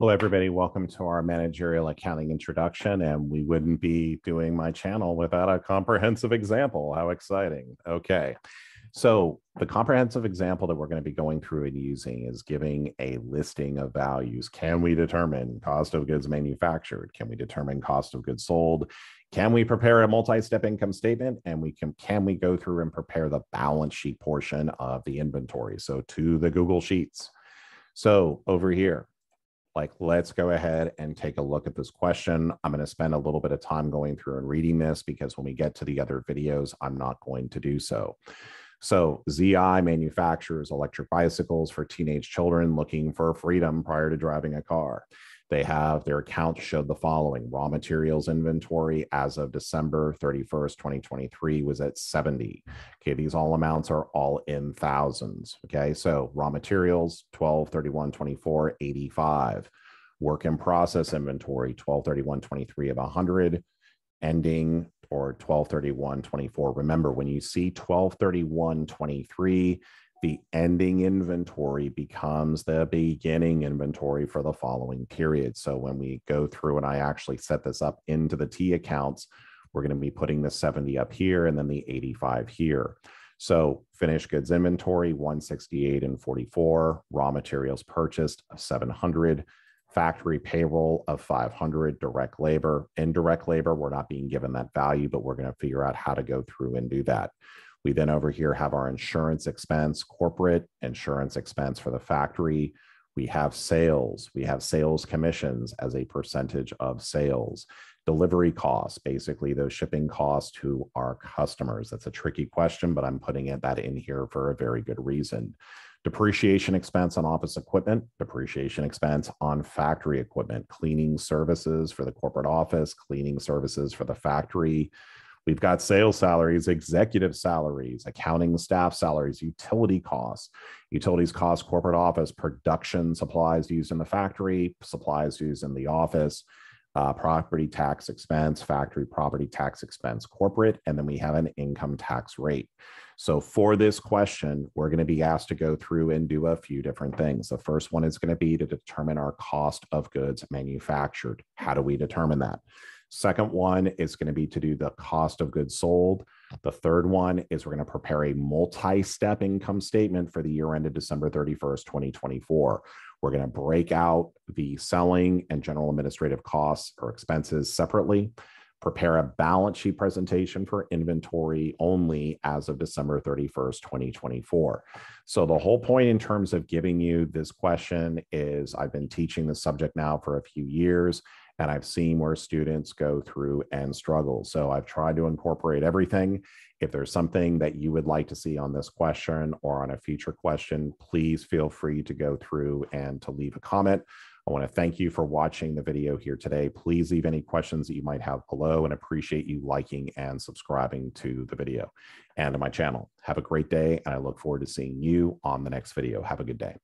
Hello, everybody. Welcome to our managerial accounting introduction. And we wouldn't be doing my channel without a comprehensive example. How exciting. Okay. So the comprehensive example that we're going to be going through and using is giving a listing of values. Can we determine cost of goods manufactured? Can we determine cost of goods sold? Can we prepare a multi-step income statement? And we can can we go through and prepare the balance sheet portion of the inventory? So to the Google Sheets. So over here, like let's go ahead and take a look at this question. I'm going to spend a little bit of time going through and reading this because when we get to the other videos, I'm not going to do so. So ZI manufactures electric bicycles for teenage children looking for freedom prior to driving a car. They have their account showed the following raw materials inventory as of December 31st, 2023 was at 70. Okay, these all amounts are all in thousands. Okay, so raw materials 12, 31, 24, 85. Work in process inventory 12, 31, 23 of 100. Ending or 12, 31, 24. Remember, when you see 12, 31, 23, the ending inventory becomes the beginning inventory for the following period. So when we go through and I actually set this up into the T accounts, we're going to be putting the 70 up here and then the 85 here. So finished goods inventory 168 and 44, raw materials purchased 700, factory payroll of 500, direct labor, indirect labor, we're not being given that value, but we're going to figure out how to go through and do that. We then over here have our insurance expense, corporate insurance expense for the factory. We have sales. We have sales commissions as a percentage of sales. Delivery costs, basically those shipping costs to our customers. That's a tricky question, but I'm putting it, that in here for a very good reason. Depreciation expense on office equipment, depreciation expense on factory equipment, cleaning services for the corporate office, cleaning services for the factory, We've got sales salaries, executive salaries, accounting staff salaries, utility costs, utilities costs, corporate office, production supplies used in the factory, supplies used in the office, uh, property tax expense, factory property tax expense, corporate, and then we have an income tax rate. So for this question, we're going to be asked to go through and do a few different things. The first one is going to be to determine our cost of goods manufactured. How do we determine that? Second one is going to be to do the cost of goods sold. The third one is we're going to prepare a multi-step income statement for the year ended December 31st, 2024. We're going to break out the selling and general administrative costs or expenses separately, prepare a balance sheet presentation for inventory only as of December 31st, 2024. So the whole point in terms of giving you this question is I've been teaching the subject now for a few years and I've seen where students go through and struggle. So I've tried to incorporate everything. If there's something that you would like to see on this question or on a future question, please feel free to go through and to leave a comment. I want to thank you for watching the video here today. Please leave any questions that you might have below and appreciate you liking and subscribing to the video and to my channel. Have a great day, and I look forward to seeing you on the next video. Have a good day.